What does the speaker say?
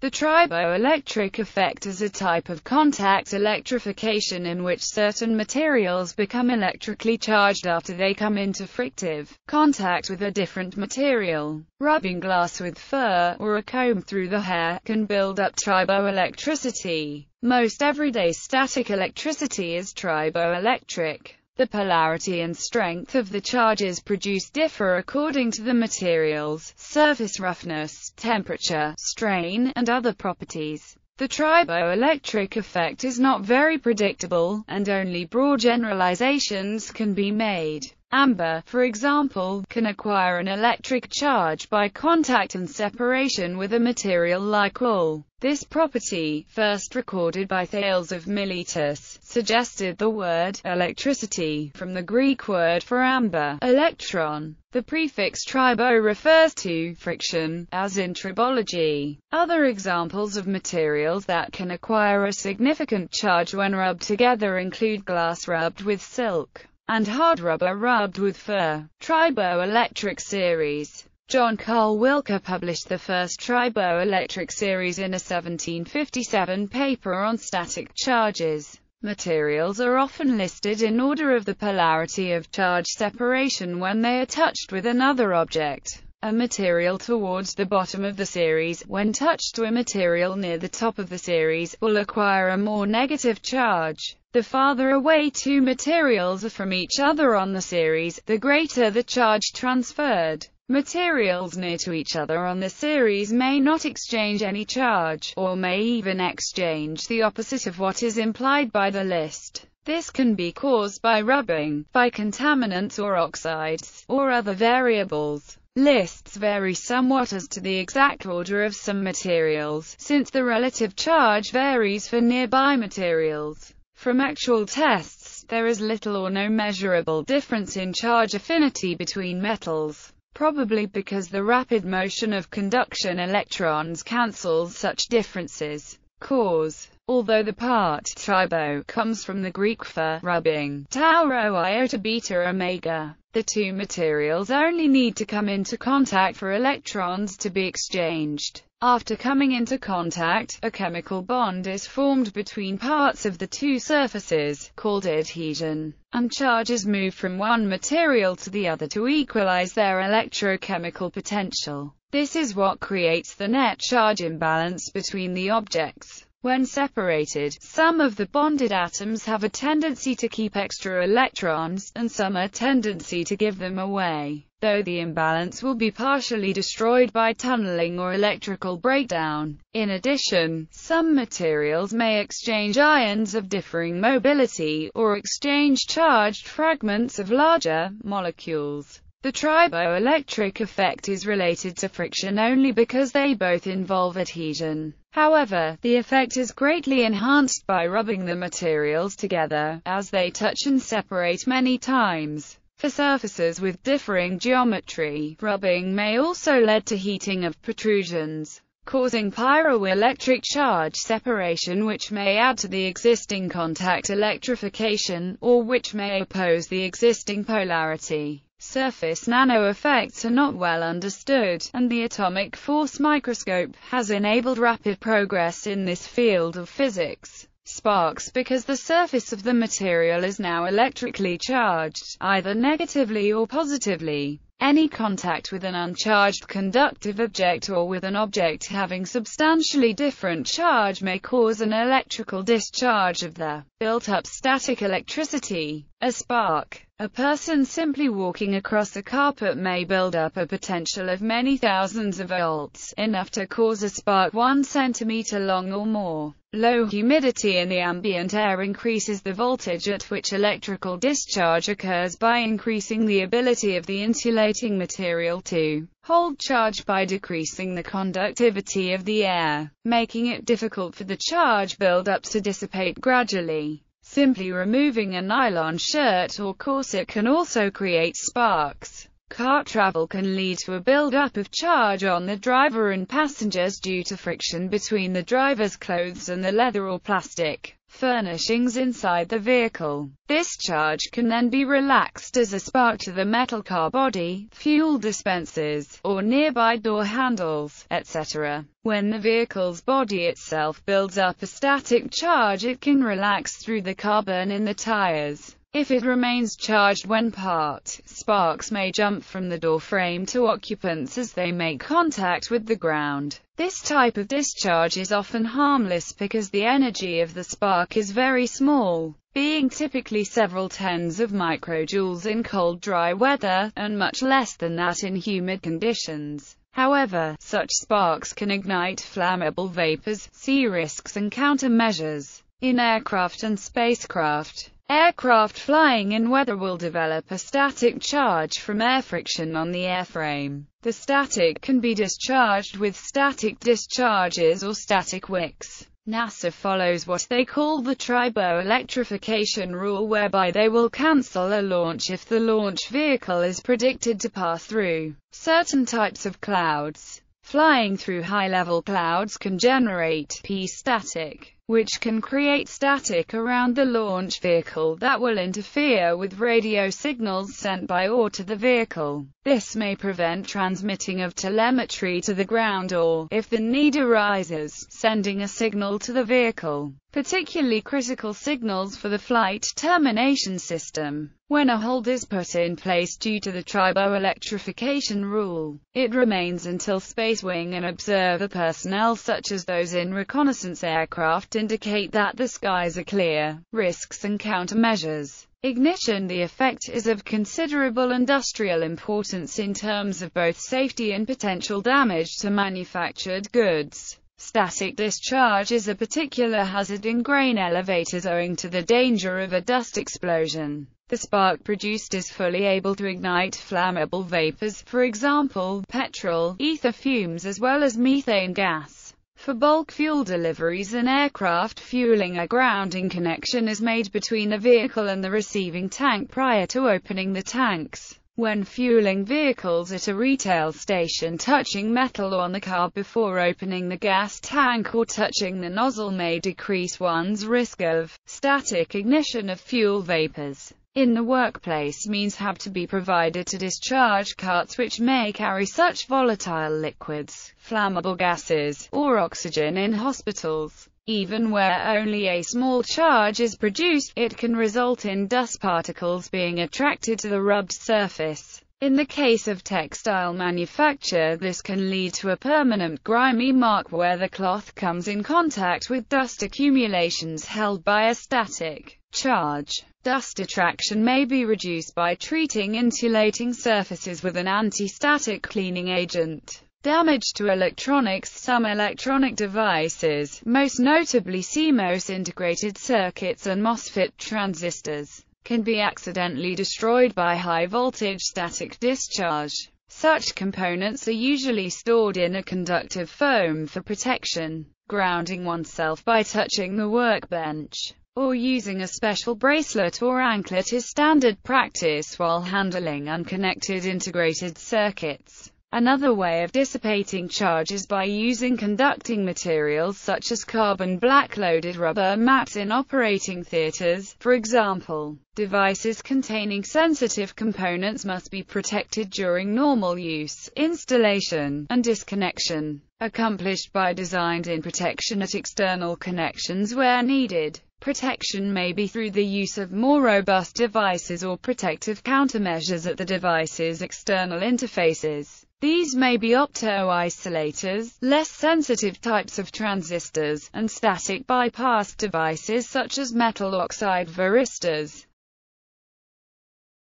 The triboelectric effect is a type of contact electrification in which certain materials become electrically charged after they come into frictive contact with a different material. Rubbing glass with fur, or a comb through the hair, can build up triboelectricity. Most everyday static electricity is triboelectric. The polarity and strength of the charges produced differ according to the materials, surface roughness, temperature, strain, and other properties. The triboelectric effect is not very predictable, and only broad generalizations can be made. Amber, for example, can acquire an electric charge by contact and separation with a material like wool. This property, first recorded by Thales of Miletus, suggested the word electricity from the Greek word for amber, electron. The prefix tribo refers to friction, as in tribology. Other examples of materials that can acquire a significant charge when rubbed together include glass rubbed with silk and hard rubber rubbed with fur. Triboelectric series John Carl Wilcke published the first triboelectric series in a 1757 paper on static charges. Materials are often listed in order of the polarity of charge separation when they are touched with another object. A material towards the bottom of the series, when touched to a material near the top of the series, will acquire a more negative charge. The farther away two materials are from each other on the series, the greater the charge transferred. Materials near to each other on the series may not exchange any charge, or may even exchange the opposite of what is implied by the list. This can be caused by rubbing, by contaminants or oxides, or other variables. Lists vary somewhat as to the exact order of some materials, since the relative charge varies for nearby materials. From actual tests, there is little or no measurable difference in charge affinity between metals probably because the rapid motion of conduction electrons cancels such differences. Cause Although the part tribo comes from the Greek for rubbing, tau rho iota beta omega, the two materials only need to come into contact for electrons to be exchanged. After coming into contact, a chemical bond is formed between parts of the two surfaces, called adhesion, and charges move from one material to the other to equalize their electrochemical potential. This is what creates the net charge imbalance between the objects. When separated, some of the bonded atoms have a tendency to keep extra electrons, and some a tendency to give them away though the imbalance will be partially destroyed by tunneling or electrical breakdown. In addition, some materials may exchange ions of differing mobility, or exchange charged fragments of larger molecules. The triboelectric effect is related to friction only because they both involve adhesion. However, the effect is greatly enhanced by rubbing the materials together, as they touch and separate many times. For surfaces with differing geometry, rubbing may also lead to heating of protrusions, causing pyroelectric charge separation which may add to the existing contact electrification, or which may oppose the existing polarity. Surface nano effects are not well understood, and the atomic force microscope has enabled rapid progress in this field of physics sparks because the surface of the material is now electrically charged, either negatively or positively. Any contact with an uncharged conductive object or with an object having substantially different charge may cause an electrical discharge of the built-up static electricity, a spark. A person simply walking across a carpet may build up a potential of many thousands of volts, enough to cause a spark 1 centimeter long or more. Low humidity in the ambient air increases the voltage at which electrical discharge occurs by increasing the ability of the insulating material to hold charge by decreasing the conductivity of the air, making it difficult for the charge buildup to dissipate gradually. Simply removing a nylon shirt or corset can also create sparks. Car travel can lead to a build-up of charge on the driver and passengers due to friction between the driver's clothes and the leather or plastic furnishings inside the vehicle. This charge can then be relaxed as a spark to the metal car body, fuel dispensers, or nearby door handles, etc. When the vehicle's body itself builds up a static charge it can relax through the carbon in the tires. If it remains charged when parked, sparks may jump from the door frame to occupants as they make contact with the ground. This type of discharge is often harmless because the energy of the spark is very small, being typically several tens of microjoules in cold dry weather, and much less than that in humid conditions. However, such sparks can ignite flammable vapors, see risks and countermeasures. In aircraft and spacecraft, Aircraft flying in weather will develop a static charge from air friction on the airframe. The static can be discharged with static dischargers or static wicks. NASA follows what they call the triboelectrification rule whereby they will cancel a launch if the launch vehicle is predicted to pass through certain types of clouds. Flying through high-level clouds can generate p-static which can create static around the launch vehicle that will interfere with radio signals sent by or to the vehicle. This may prevent transmitting of telemetry to the ground or, if the need arises, sending a signal to the vehicle particularly critical signals for the flight termination system. When a hold is put in place due to the triboelectrification rule, it remains until Space Wing and observer personnel such as those in reconnaissance aircraft indicate that the skies are clear. Risks and countermeasures Ignition The effect is of considerable industrial importance in terms of both safety and potential damage to manufactured goods. Static discharge is a particular hazard in grain elevators owing to the danger of a dust explosion. The spark produced is fully able to ignite flammable vapors, for example, petrol, ether fumes as well as methane gas. For bulk fuel deliveries and aircraft fueling a grounding connection is made between the vehicle and the receiving tank prior to opening the tanks. When fueling vehicles at a retail station touching metal on the car before opening the gas tank or touching the nozzle may decrease one's risk of static ignition of fuel vapors. In the workplace means have to be provided to discharge carts which may carry such volatile liquids, flammable gases, or oxygen in hospitals. Even where only a small charge is produced, it can result in dust particles being attracted to the rubbed surface. In the case of textile manufacture this can lead to a permanent grimy mark where the cloth comes in contact with dust accumulations held by a static charge. Dust attraction may be reduced by treating insulating surfaces with an anti-static cleaning agent. Damage to electronics Some electronic devices, most notably CMOS integrated circuits and MOSFET transistors, can be accidentally destroyed by high-voltage static discharge. Such components are usually stored in a conductive foam for protection. Grounding oneself by touching the workbench or using a special bracelet or anklet is standard practice while handling unconnected integrated circuits. Another way of dissipating charge is by using conducting materials such as carbon black-loaded rubber mats in operating theaters. For example, devices containing sensitive components must be protected during normal use, installation, and disconnection, accomplished by designed-in protection at external connections where needed. Protection may be through the use of more robust devices or protective countermeasures at the device's external interfaces. These may be opto-isolators, less sensitive types of transistors, and static bypass devices such as metal oxide varistors.